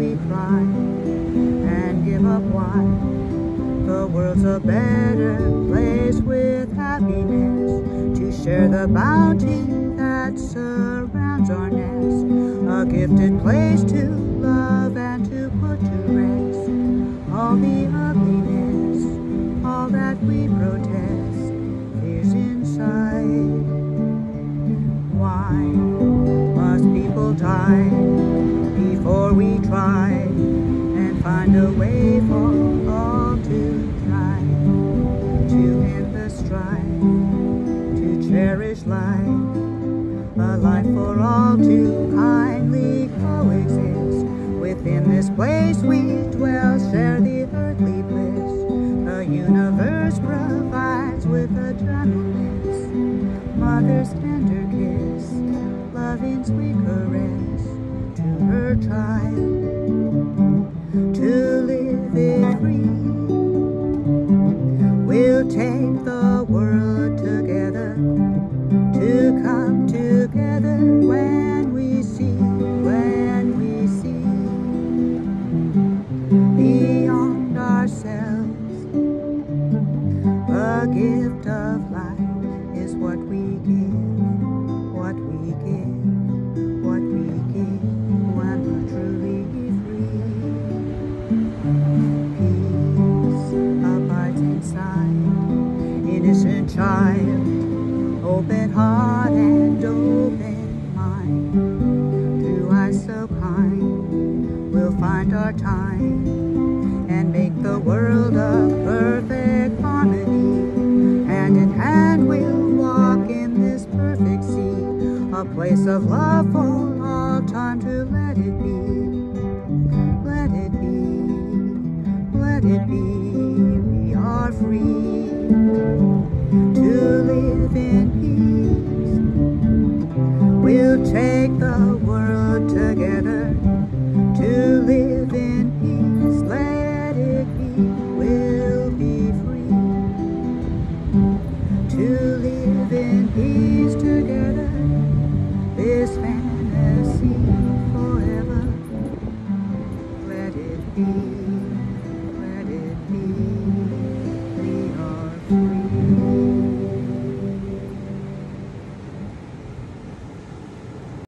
we cry and give up why the world's a better place with happiness to share the bounty that surrounds our nest. A gifted place to love and to put to rest. All the ugliness, all that we protest is inside. Why must people die before we try to cherish life, a life for all to kindly coexist. Within this place we dwell, share the earthly bliss. The universe provides with a mother's tender kiss, loving sweet caress to her child. The gift of life is what we give, what we give, what we give when we're truly free. Peace abides inside, innocent child, open heart and open mind. Through eyes so kind, we'll find our time and make the world a a place of love for all time to let it be. Let it be, let it be. We are free to live in peace. Mm-hmm.